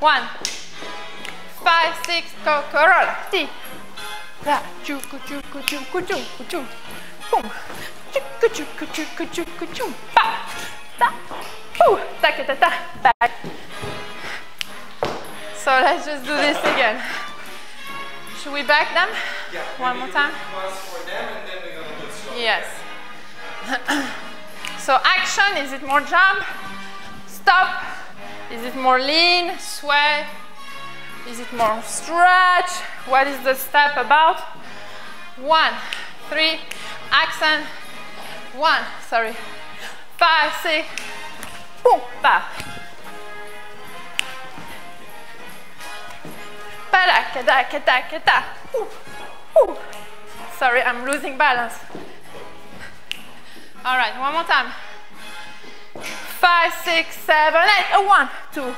One, five, six, go, corolla. T. Da, chuku, chuku, chuku, chuku, chuku. Boom. Chuku, chuku, chuku, chuku, chuku. Pa. Ta. Poo. Ta, ta, ta, ta. Back. So let's just do this again. Should we back them? Yeah. One more time. Them and then we're gonna do it slow. Yes. so action, is it more jump? Stop. Is it more lean, sway? Is it more stretch? What is the step about? One, three, action. One, sorry. Five, six, boom, ba. Ba-da-ka-da-ka-da-ka-da. Ooh, ooh. Sorry, I'm losing balance. All right, one more time. Six, seven, eight. One, two,